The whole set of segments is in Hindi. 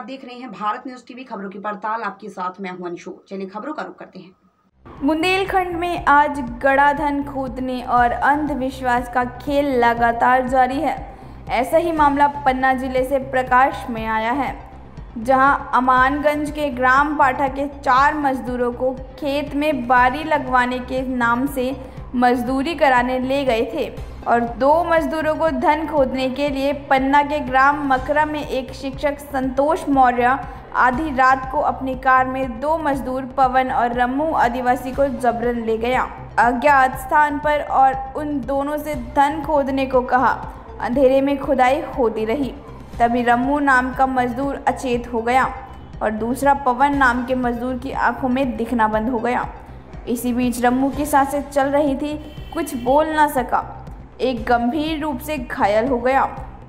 आप देख रहे हैं भारत न्यूज़ टीवी खबरों की पड़ताल। आपके साथ मैं हूँ अंशु। चलिए खबरों का रुख करते हैं। बुंदेलखंड में आज गड़ाधन खोदने और अंधविश्वास का खेल लगातार जारी है। ऐसा ही मामला पन्ना ज़िले से प्रकाश में आया है, जहाँ अमानगंज के ग्राम पाठा के चार मजदूरों को खेत में बारी लगवाने के नाम से मजदूरी कराने ले गए थे। और दो मजदूरों को धन खोदने के लिए पन्ना के ग्राम मकरा में एक शिक्षक संतोष मौर्य आधी रात को अपनी कार में दो मजदूर, पवन और रम्मू आदिवासी को जबरन ले गया। अज्ञात स्थान पर और उन दोनों से धन खोदने को कहा। अंधेरे में खुदाई होती रही। तभी रम्मू नाम का मजदूर अचेत हो गया और दूसरा पवन नाम के मजदूर की आँखों में दिखना बंद हो गया। इसी बीच रम्मू की साँसें चल रही थी। कुछ बोल ना सका। एक गंभीर रूप से घायल हो गया।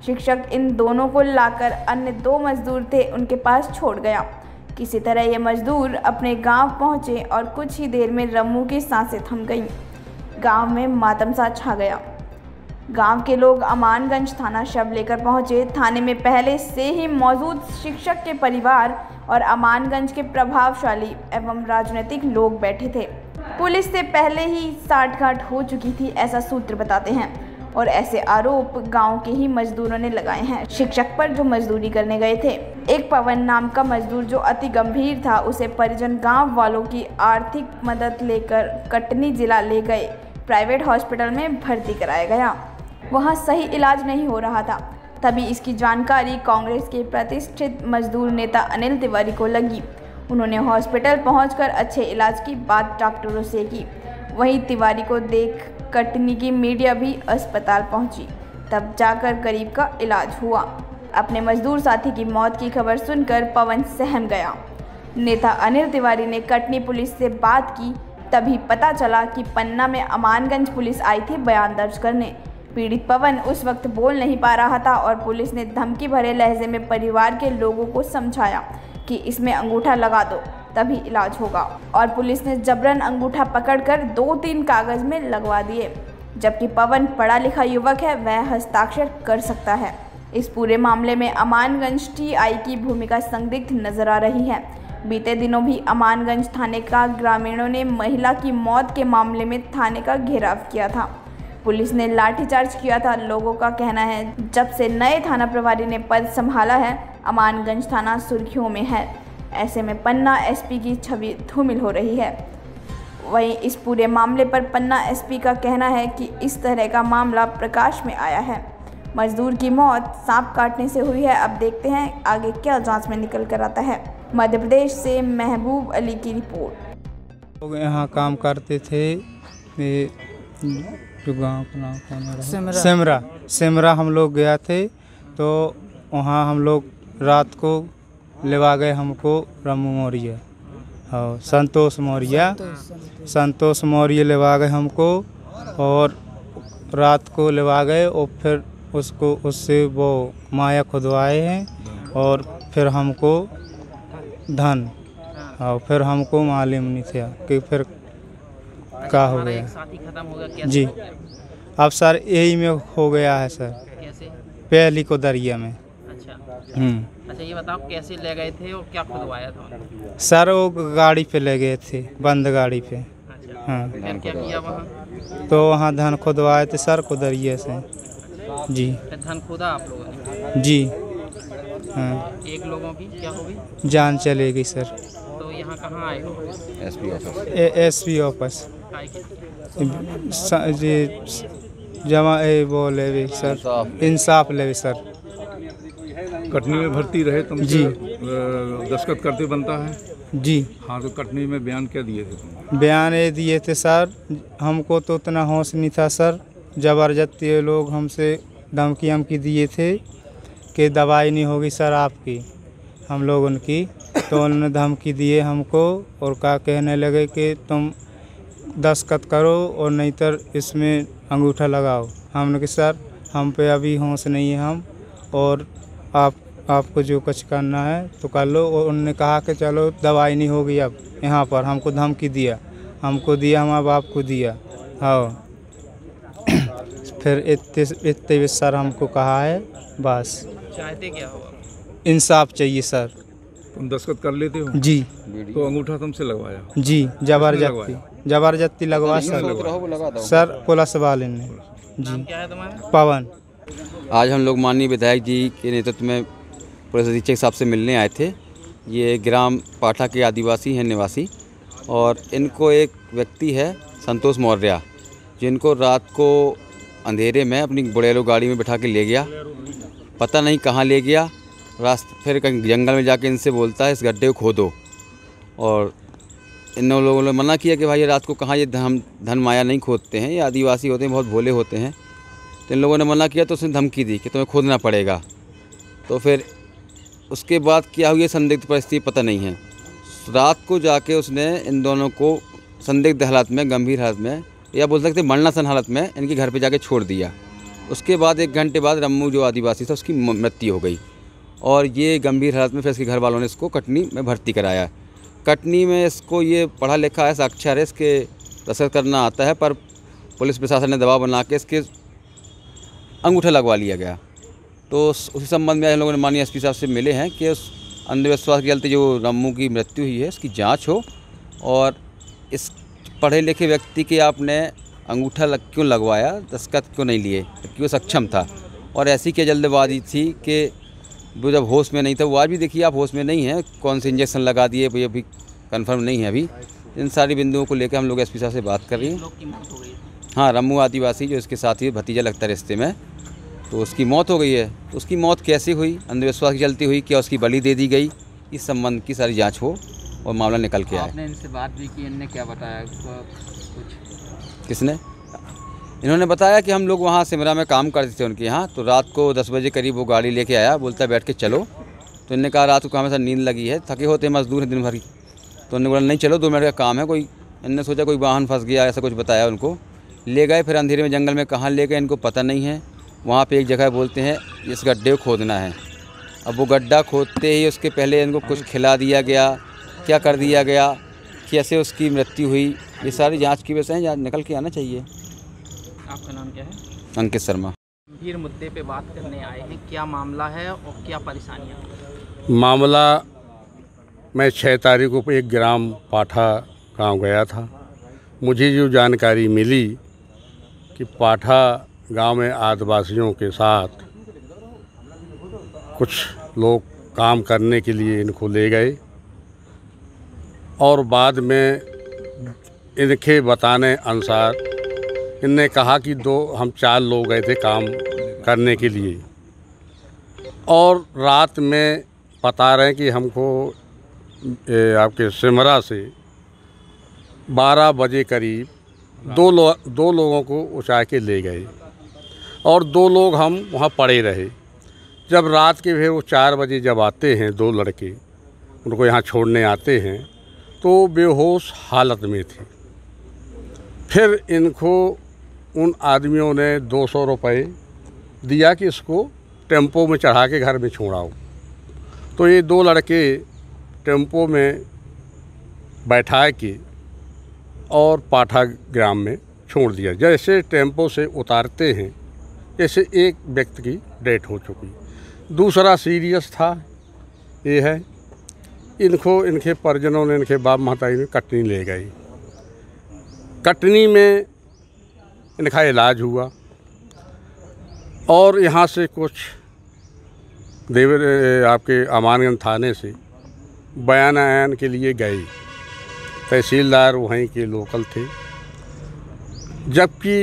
शिक्षक इन दोनों को लाकर अन्य दो मजदूर थे, उनके पास छोड़ गया। किसी तरह ये मजदूर अपने गाँव पहुँचे और कुछ ही देर में रम्मू की साँसें थम गईं। गाँव में मातम सा छा गया। गाँव के लोग अमानगंज थाना शव लेकर पहुँचे। थाने में पहले से ही मौजूद शिक्षक के परिवार और अमानगंज के प्रभावशाली एवं राजनीतिक लोग बैठे थे। पुलिस से पहले ही साठगांठ हो चुकी थी, ऐसा सूत्र बताते हैं। और ऐसे आरोप गाँव के ही मजदूरों ने लगाए हैं। शिक्षक पर जो मजदूरी करने गए थे, एक पवन नाम का मजदूर जो अति गंभीर था, उसे परिजन गाँव वालों की आर्थिक मदद लेकर कटनी जिला ले गए। प्राइवेट हॉस्पिटल में भर्ती कराया गया। वहाँ सही इलाज नहीं हो रहा था। तभी इसकी जानकारी कांग्रेस के प्रतिष्ठित मजदूर नेता अनिल तिवारी को लगी। उन्होंने हॉस्पिटल पहुंचकर अच्छे इलाज की बात डॉक्टरों से की। वहीं तिवारी को देख कटनी की मीडिया भी अस्पताल पहुँची, तब जाकर गरीब का इलाज हुआ। अपने मजदूर साथी की मौत की खबर सुनकर पवन सहम गया। नेता अनिल तिवारी ने कटनी पुलिस से बात की, तभी पता चला कि पन्ना में अमानगंज पुलिस आई थी बयान दर्ज करने। पीड़ित पवन उस वक्त बोल नहीं पा रहा था और पुलिस ने धमकी भरे लहजे में परिवार के लोगों को समझाया। कि इसमें अंगूठा लगा दो, तभी इलाज होगा। और पुलिस ने जबरन अंगूठा पकड़कर दो तीन कागज़ में लगवा दिए। जबकि पवन पढ़ा लिखा युवक है, वह हस्ताक्षर कर सकता है। इस पूरे मामले में अमानगंज टीआई की भूमिका संदिग्ध नज़र आ रही है। बीते दिनों भी अमानगंज थाने का ग्रामीणों ने महिला की मौत के मामले में थाने का घेराव किया था। पुलिस ने लाठीचार्ज किया था। लोगों का कहना है, जब से नए थाना प्रभारी ने पद संभाला है, अमानगंज थाना सुर्खियों में है। ऐसे में पन्ना एसपी की छवि धूमिल हो रही है। वहीं इस पूरे मामले पर पन्ना एसपी का कहना है कि इस तरह का मामला प्रकाश में आया है। मजदूर की मौत सांप काटने से हुई है। अब देखते हैं आगे क्या जाँच में निकल कर आता है। मध्य प्रदेश से महबूब अली की रिपोर्ट। लोग यहाँ काम करते थे जो गाँव का नाम कौन है सिमरा। सिमरा। सिमरा हम लोग गया थे तो वहाँ हम लोग रात को लेवा गए हमको रमू मौर्य। और संतोष मौर्य। संतोष मौर्य लेवा गए हमको और रात को लेवा गए और फिर उसको उससे वो माया खुदवाए हैं और फिर हमको धन। और फिर हमको मालूम नहीं था कि फिर क्या हो गया। साथी खत्म हो गया जी। अब सर यही में हो गया है सर। कैसे? पहली को दरिया में। अच्छा। हम्म। अच्छा ये बताओ कैसे ले गए थे और क्या खुदवाया था? सर वो गाड़ी पे ले गए थे बंद गाड़ी पे। अच्छा। हाँ। क्या किया वहाँ? तो वहाँ धन खुदवाए थे सर को दरिया से। जी। फिर धन खोदा आप लोगों ने? जी। हाँ। एक लोगों की क्या हो गई जान चलेगी सर। तो यहाँ कहाँ आए हो? S P office. के? जी जमा ए वो लेवे सर। इंसाफ। लेवे सर। कटनी में भर्ती रहे तुम जी। दस्खत करते बनता है? जी। हाँ तो कटनी में बयान क्या दिए थे तुम बयान ये दिए थे सर हमको तो उतना होश नहीं था सर। ज़बरदस्ती ये लोग हमसे धमकी हमकी दिए थे कि दवाई नहीं होगी सर आपकी हम लोग उनकी। तो उन्होंने धमकी दिए हमको और क्या कहने लगे कि तुम दस्खत करो और नहीं तो इसमें अंगूठा लगाओ। हमने कि सर हम पे अभी होश नहीं है हम और आप आपको जो कुछ करना है तो कर लो। और उनने कहा कि चलो दवाई नहीं होगी अब यहाँ पर हमको धमकी दिया हमको दिया हमारे बाप को दिया। हाँ। फिर इतने इतने भी सर हमको कहा है बस। चाहते क्या हो इंसाफ चाहिए सर। तुम दस्खत कर लेते हो? जी। तो अंगूठा तुमसे लगवाया? जी ज़बरदस्ती ज़बरदस्ती लगवा सर। सर पुलिस वाले ने। जी। क्या है तुम्हारा पवन। आज हम लोग माननीय विधायक जी के नेतृत्व में पुलिस अधीक्षक साहब से मिलने आए थे। ये ग्राम पाठा के आदिवासी हैं निवासी। और इनको एक व्यक्ति है संतोष मौर्य जिनको रात को अंधेरे में अपनी बुड़ेलो गाड़ी में बिठा के ले गया। पता नहीं कहाँ ले गया। रास्ते फिर कहीं जंगल में जाके इनसे बोलता है इस गड्ढे को खोदो। और इन लोगों ने मना किया कि भाई रात को कहाँ ये धन धन माया नहीं खोदते हैं, ये आदिवासी होते हैं, बहुत भोले होते हैं। तो इन लोगों ने मना किया तो उसने धमकी दी कि तुम्हें खोदना पड़ेगा। तो फिर उसके बाद क्या हुई संदिग्ध परिस्थिति पता नहीं है। रात को जाके उसने इन दोनों को संदिग्ध हालत में, गंभीर हालत में, या बोल सकते मरणासन हालत में इनके घर पे जाके छोड़ दिया। उसके बाद एक घंटे बाद रम्मू जो आदिवासी था उसकी मृत्यु हो गई। और ये गंभीर हालत में फिर इसके घर वालों ने इसको कटनी में भर्ती कराया। कटनी में इसको ये पढ़ा लिखा है साक्षर है इसके दस्तखत करना आता है, पर पुलिस प्रशासन ने दबाव बना के इसके अंगूठा लगवा लिया गया। तो उसी संबंध में हम लोगों ने माननीय एस साहब से मिले हैं कि उस अंधविश्वास के चलते जो रम्मू की मृत्यु हुई है उसकी जाँच हो, और इस पढ़े लिखे व्यक्ति के आपने अंगूठा लग, क्यों लगवाया दस्खत क्यों नहीं लिए वो सक्षम था? और ऐसी क्या जल्दबाजी थी कि वो जब होश में नहीं था वो आज भी देखिए आप होश में नहीं है कौन से इंजेक्शन लगा दिए ये अभी कंफर्म नहीं है अभी। इन सारी बिंदुओं को लेकर हम लोग एस साहब से बात कर रहे हैं। हो रम्मू आदिवासी जो इसके साथ ही भतीजा लगता है रिश्ते में तो उसकी मौत हो गई है। तो उसकी मौत कैसे हुई? अंधविश्वास की चलती हुई क्या उसकी बलि दे दी गई इस संबंध की सारी जाँच हो और मामला निकल के आए। आपने इनसे बात भी की इनने क्या बताया? कुछ किसने? इन्होंने बताया कि हम लोग वहाँ सिमरा में काम करते थे उनके यहाँ तो रात को दस बजे करीब वो गाड़ी लेके आया, बोलता बैठ के चलो। तो इन्होंने कहा, रात को हमेशा नींद लगी है, थके होते हैं, मजदूर हैं दिन भर तो उन्होंने बोला, नहीं चलो, दो मिनट का काम है, कोई इनने सोचा, कोई वाहन फंस गया, ऐसा कुछ बताया उनको। ले गए, फिर अंधेरे में जंगल में कहाँ ले गए, इनको पता नहीं है। वहाँ पे एक जगह बोलते हैं, इस गड्ढे को खोदना है। अब वो गड्ढा खोदते ही उसके पहले इनको कुछ खिला दिया गया, क्या कर दिया गया, कैसे उसकी मृत्यु हुई, ये सारी जाँच की वजह से निकल के आना चाहिए? आपका नाम क्या है? अंकित शर्मा। गंभीर मुद्दे पे बात करने आए हैं। क्या मामला है और क्या परेशानियाँ? मामला मैं छः तारीख को एक ग्राम पाठा गाँव गया था। मुझे जो जानकारी मिली कि पाठा गाँव में आदिवासियों के साथ कुछ लोग काम करने के लिए इनको ले गए और बाद में इनके बताने अनुसार इनने कहा कि दो हम चार लोग गए थे काम करने के लिए। और रात में बता रहे हैं कि हमको ए, आपके सिमरा से 12 बजे करीब दो लो, दो लोगों को उठा के ले गए। और दो लोग हम वहाँ पड़े रहे। जब रात के फिर वो चार बजे जब आते हैं दो लड़के उनको यहाँ छोड़ने आते हैं तो बेहोश हालत में थे। फिर इनको उन आदमियों ने दो सौ रुपये दिया कि इसको टेंपो में चढ़ा के घर में छोड़ाओ। तो ये दो लड़के टेंपो में बैठा के और पाठा ग्राम में छोड़ दिया। जैसे टेंपो से उतारते हैं जैसे एक व्यक्ति की डेथ हो चुकी। दूसरा सीरियस था, ये है। इनको, इनके परिजनों ने इनके बाप माताई ने कटनी ले गई कटनी में इनका इलाज हुआ। और यहाँ से कुछ देवर आपके अमानगंज थाने से बयान आयान के लिए गए। तहसीलदार वहीं के लोकल थे। जबकि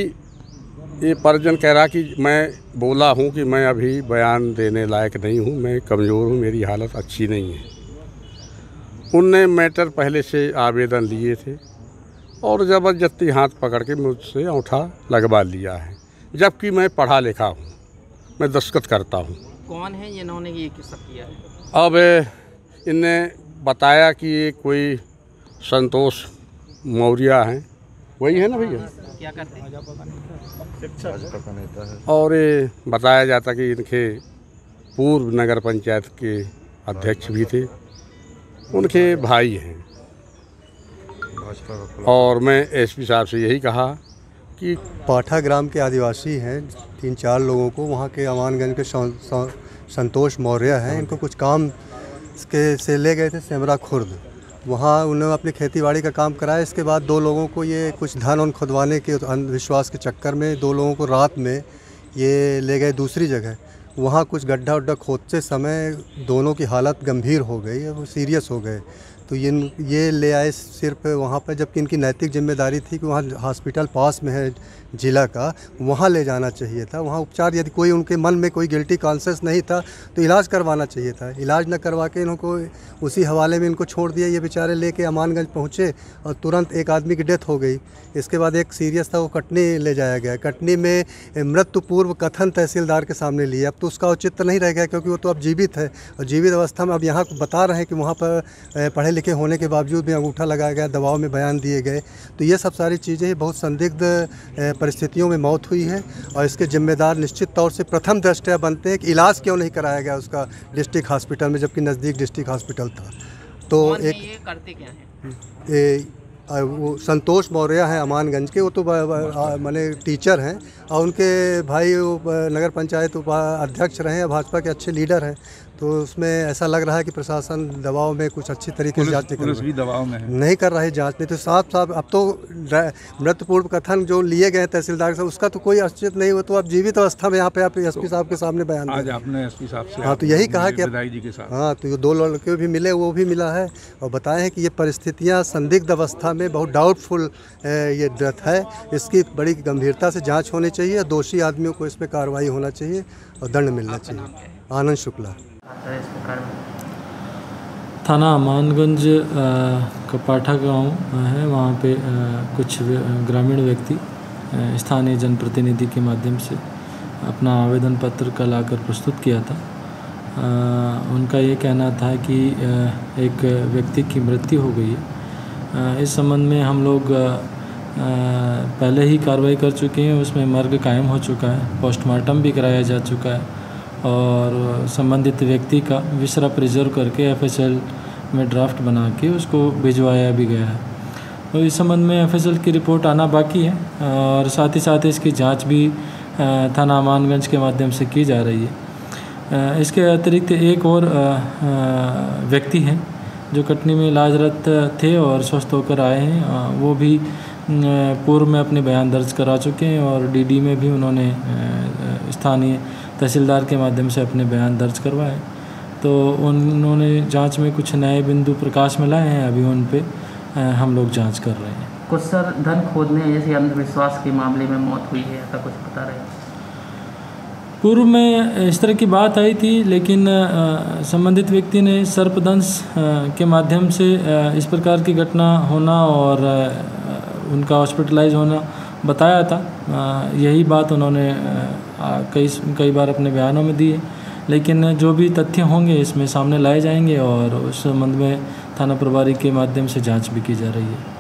ये परिजन कह रहा कि मैं बोला हूँ कि मैं अभी बयान देने लायक नहीं हूँ, मैं कमज़ोर हूँ, मेरी हालत अच्छी नहीं है। उनने मैटर पहले से आवेदन लिए थे। और ज़बरदस्ती हाथ पकड़ के मुझसे औंठा लगवा लिया है जबकि मैं पढ़ा लिखा हूँ मैं दस्खत करता हूँ। कौन है इन्होंने ये किस किया? है अब इनने बताया कि ये कोई संतोष मौर्य हैं। वही है ना भैया? क्या करते हैं? और ये बताया जाता कि इनके पूर्व नगर पंचायत के अध्यक्ष भी थे। उनके भाई हैं। और मैं एसपी साहब से यही कहा कि पाठा ग्राम के आदिवासी हैं तीन चार लोगों को वहाँ के अमानगंज के संतोष मौर्य हैं इनको कुछ काम के से ले गए थे सेमरा खुर्द। वहाँ उन्होंने अपनी खेती बाड़ी का काम कराया इसके बाद दो लोगों को ये कुछ धन उन खुदवाने के अंधविश्वास के चक्कर में दो लोगों को रात में ये ले गए दूसरी जगह। वहाँ कुछ गड्ढा उड्ढा खोदते समय दोनों की हालत गंभीर हो गई वो सीरियस हो गए। तो ये ये ले आए सिर पे वहाँ पर, जबकि इनकी नैतिक ज़िम्मेदारी थी कि वहाँ हॉस्पिटल पास में है जिला का, वहाँ ले जाना चाहिए था। वहाँ उपचार, यदि कोई उनके मन में कोई गिल्टी कॉन्सेस नहीं था तो इलाज करवाना चाहिए था। इलाज न करवा के इनको उसी हवाले में इनको छोड़ दिया, ये बेचारे लेके अमानगंज पहुँचे और तुरंत एक आदमी की डेथ हो गई। इसके बाद एक सीरियस था, वो कटनी ले जाया गया। कटनी में मृत्यु पूर्व कथन तहसीलदार के सामने लिए। अब तो उसका औचित्य नहीं रह गया, क्योंकि वो तो अब जीवित है और जीवित अवस्था में अब यहाँ बता रहे हैं कि वहाँ पर पढ़े लिखे होने के बावजूद भी अंगूठा लगाया गया दबाव में बयान दिए गए। तो ये सब सारी चीज़ें बहुत संदिग्ध परिस्थितियों में मौत हुई है और इसके जिम्मेदार निश्चित तौर से प्रथम दृष्टया बनते हैं कि इलाज क्यों नहीं कराया गया उसका डिस्ट्रिक्ट हॉस्पिटल में जबकि नज़दीक डिस्ट्रिक्ट हॉस्पिटल था। तो एक ये करते क्या हैं? वो संतोष मौर्य हैं अमानगंज के वो तो मैंने टीचर हैं। और उनके भाई नगर पंचायत उपा अध्यक्ष रहे हैं भाजपा के अच्छे लीडर हैं तो उसमें ऐसा लग रहा है कि प्रशासन दबाव में कुछ अच्छी तरीके से जाँच पुलिस भी दबाव में नहीं कर रही जाँच नहीं तो साफ़ साफ़ अब तो मृतपूर्व कथन जो लिए गए तहसीलदार से उसका तो कोई अस्तित्व नहीं हुआ तो अब जीवित अवस्था में यहाँ पे आप एस पी साहब के सामने बयान आज आपने एस पी साहब से हाँ तो यही कहा कि हाँ तो ये दो लड़के भी मिले वो भी मिला है और बताए हैं कि ये परिस्थितियाँ संदिग्ध अवस्था में बहुत डाउटफुल ये डेथ है इसकी बड़ी गंभीरता से जाँच होनी चाहिए दोषी आदमियों को इस पर कार्रवाई होना चाहिए और दंड मिलना चाहिए। आनंद शुक्ला। थाना अमानगंज कपाठा गाँव है। वहाँ पे आ, कुछ ग्रामीण व्यक्ति स्थानीय जनप्रतिनिधि के माध्यम से अपना आवेदन पत्र कल आकर प्रस्तुत किया था। आ, उनका ये कहना था कि आ, एक व्यक्ति की मृत्यु हो गई है। इस संबंध में हम लोग पहले ही कार्रवाई कर चुके हैं, उसमें मर्ग कायम हो चुका है पोस्टमार्टम भी कराया जा चुका है और संबंधित व्यक्ति का विसरा प्रिजर्व करके एफएसएल में ड्राफ्ट बना के उसको भिजवाया भी गया है। तो इस संबंध में एफएसएल की रिपोर्ट आना बाकी है और साथ ही साथ इसकी जाँच भी थाना मानगंज के माध्यम से की जा रही है। इसके अतिरिक्त एक और व्यक्ति हैं जो कटनी में इलाजरत थे और स्वस्थ होकर आए हैं वो भी पूर्व में अपने बयान दर्ज करा चुके हैं और डीडी में भी उन्होंने स्थानीय तहसीलदार के माध्यम से अपने बयान दर्ज करवाए। तो उन्होंने जाँच में कुछ नए बिंदु प्रकाश में लाए हैं अभी उन पर हम लोग जाँच कर रहे हैं। कुछ सर धन खोदने जैसे अंधविश्वास के मामले में मौत हुई है ऐसा कुछ बता रहे हैं? पूर्व में इस तरह की बात आई थी लेकिन संबंधित व्यक्ति ने सर्पदंश के माध्यम से इस प्रकार की घटना होना और उनका हॉस्पिटलाइज होना बताया था। यही बात उन्होंने कई कई बार अपने बयानों में दी है। लेकिन जो भी तथ्य होंगे, इसमें सामने लाए जाएँगे और उस संबंध में थाना प्रभारी के माध्यम से जाँच भी की जा रही है।